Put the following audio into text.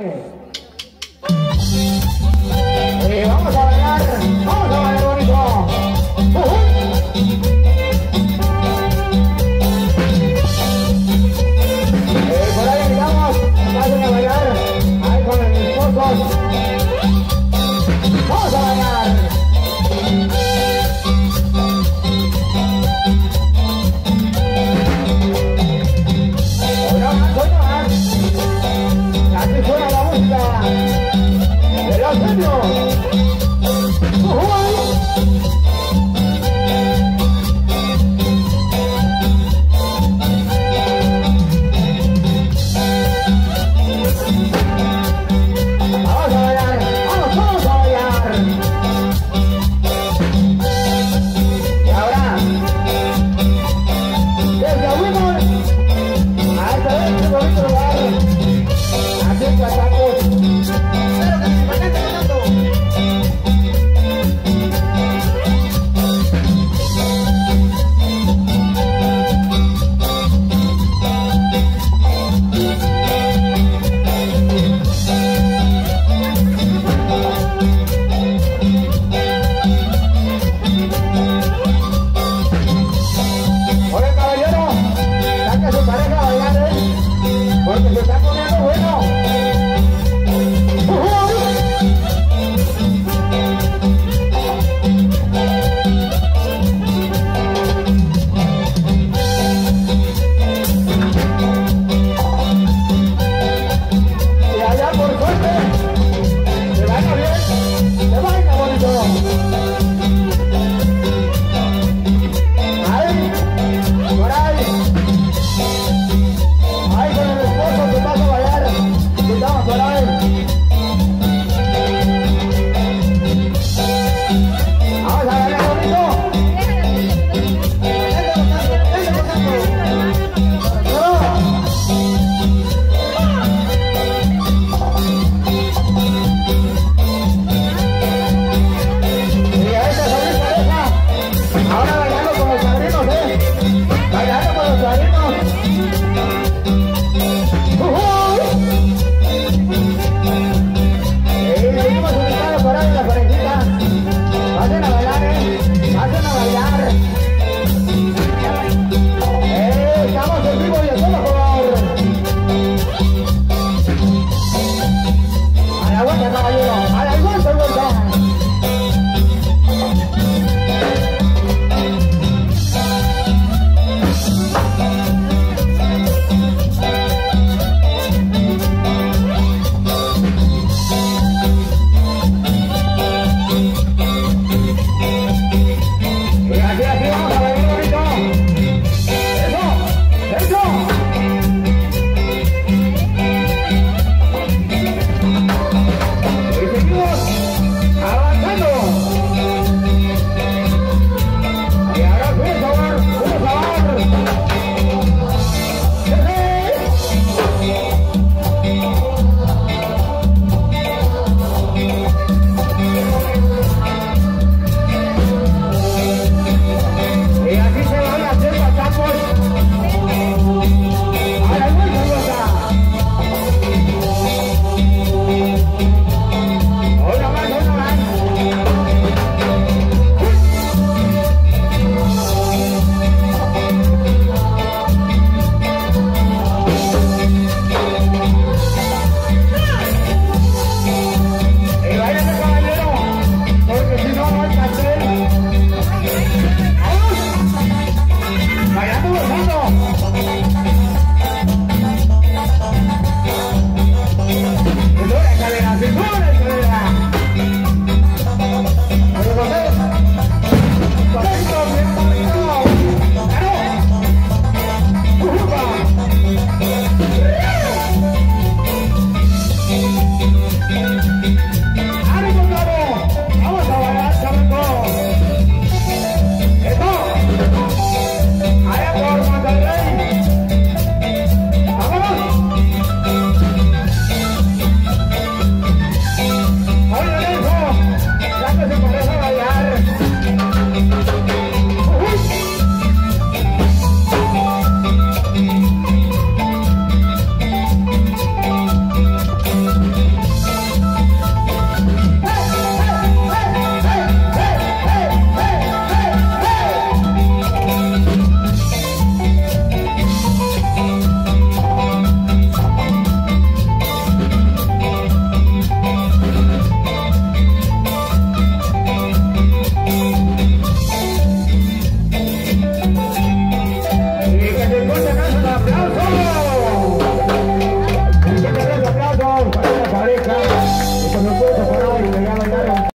うん genio!